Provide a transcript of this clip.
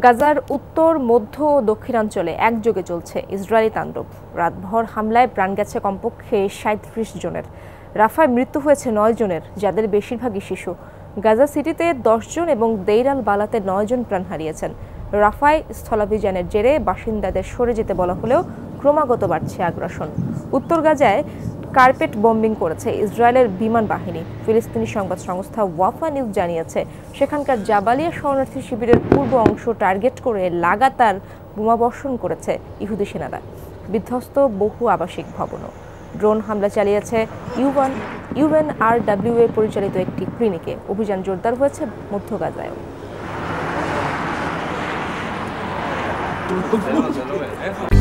গাজার উত্তর, মধ্য ও দক্ষিণাঞ্চলে একযোগে চলছে ইসরায়েলি তাণ্ডব। রাতভর হামলায় প্রাণ গেছে কমপক্ষে সাঁত্রিশ জনের। রাফায় মৃত্যু হয়েছে নয় জনের, যাদের বেশিরভাগই শিশু। গাজা সিটিতে জন এবং দেইরাল বালাতে নয় জন প্রাণ হারিয়েছেন। রাফায় স্থলাভিযানের জেরে বাসিন্দাদের সরে যেতে বলা হলেও ক্রমাগত বাড়ছে আগ্রাসন। উত্তর গাজায় কার্পেট বম্বিং করেছে ইসরায়েলের বিমান বাহিনী। ফিলিস্তিনি সংবাদ সংস্থা ওয়াফা নিউজ জানিয়েছে, সেখানকার জাবালিয়া শরণার্থী শিবিরের পূর্ব অংশ টার্গেট করে লাগাতার বোমাবর্ষণ করেছে ইহুদি সেনারা। বিধ্বস্ত বহু আবাসিক ভবনও। ড্রোন হামলা চালিয়েছে ইউএন ইউএনআরডব্লিউ এ পরিচালিত একটি ক্লিনিকে। অভিযান জোরদার হয়েছে মধ্য গাজায়ও।